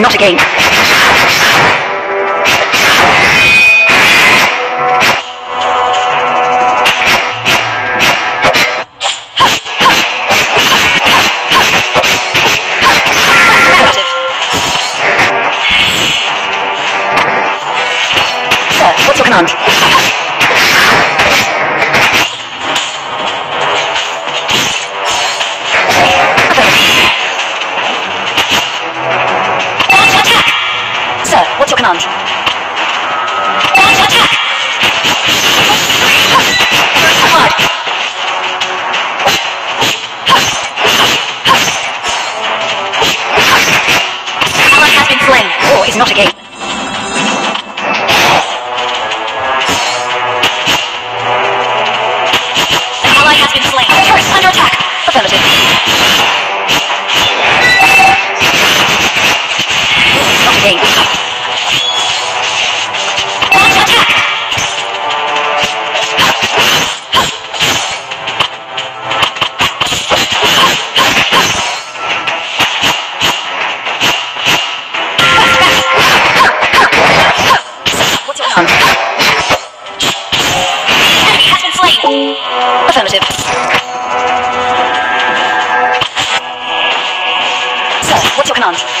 not a game. Affirmative. Sir, what's your command?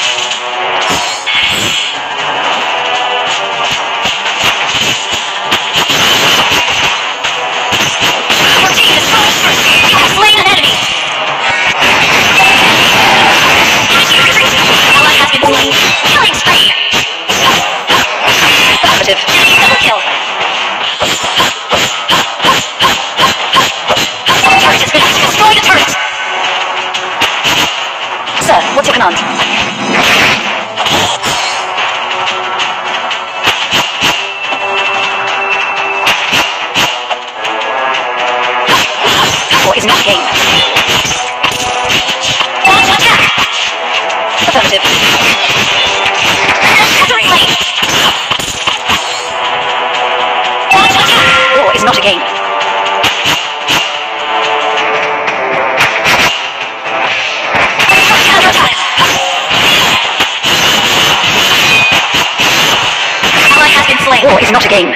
King.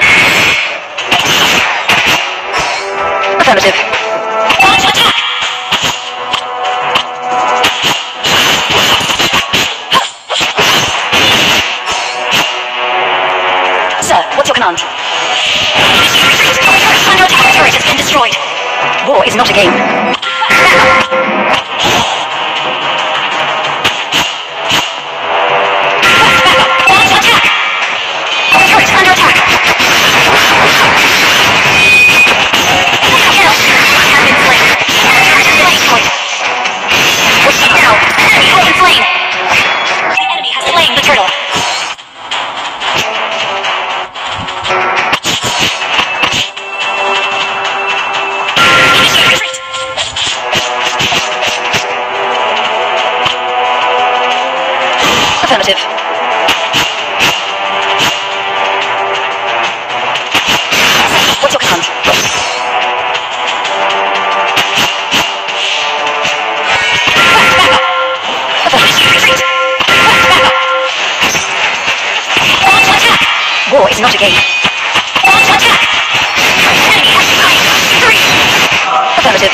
Affirmative. Sir, what's your command? Under attack, turret has been destroyed. War is not a game. not a game. Want attack! Enemy has spiked! Three! Affirmative.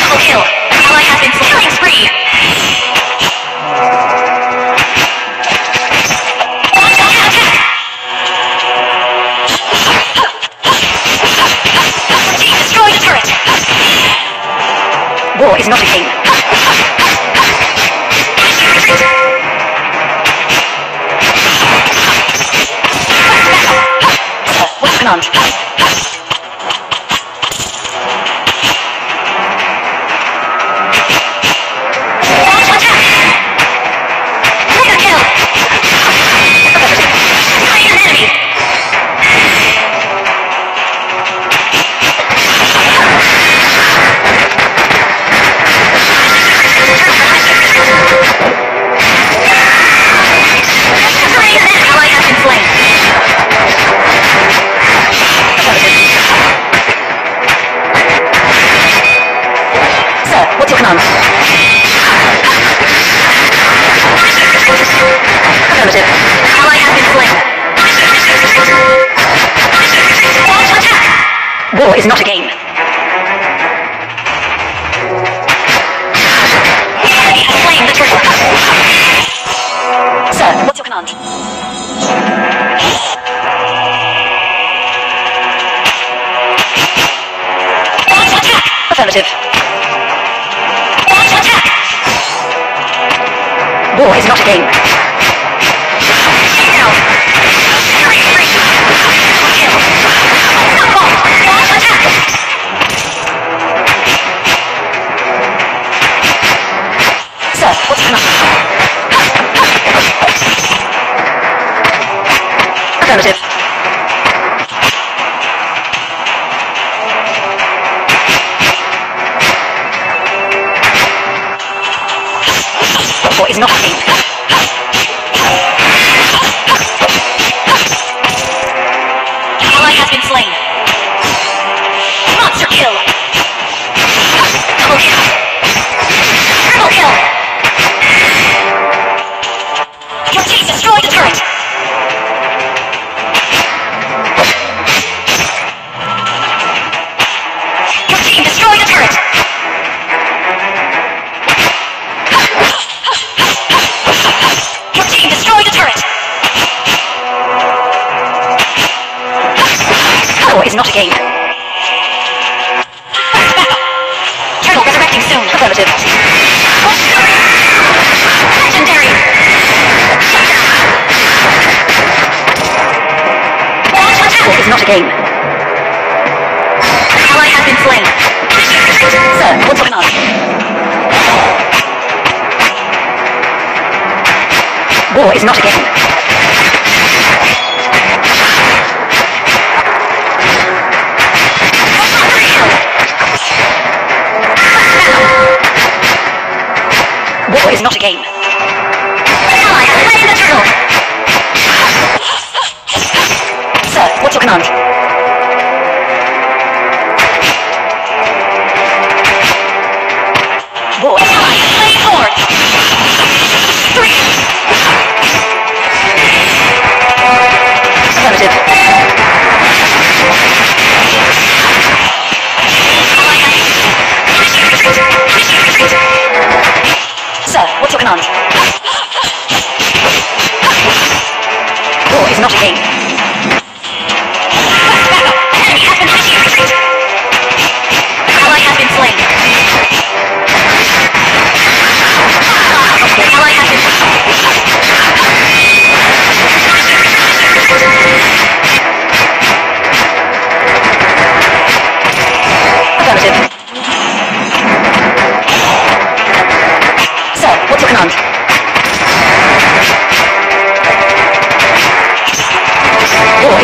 Double kill! Ally has been killing spree! War is not a game. punch. War is not a game. Sir, what's your command? Launch attack! Affirmative. Launch attack! War is not a game. alternative. battle is not a game. An ally has been slain. Sir, what's going on? War is not a game. War is not a game. economics.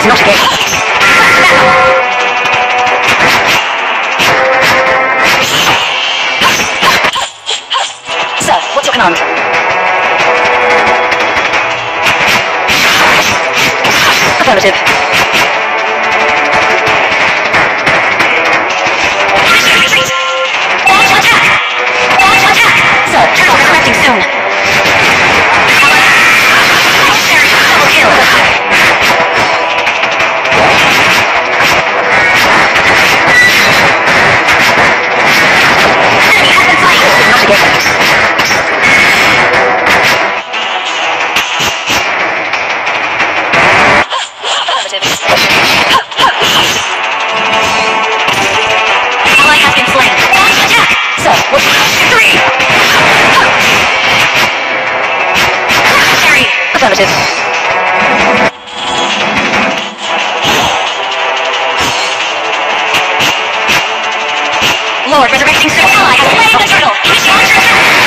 not escape. Lord resurrecting six allies and slaying the turtle.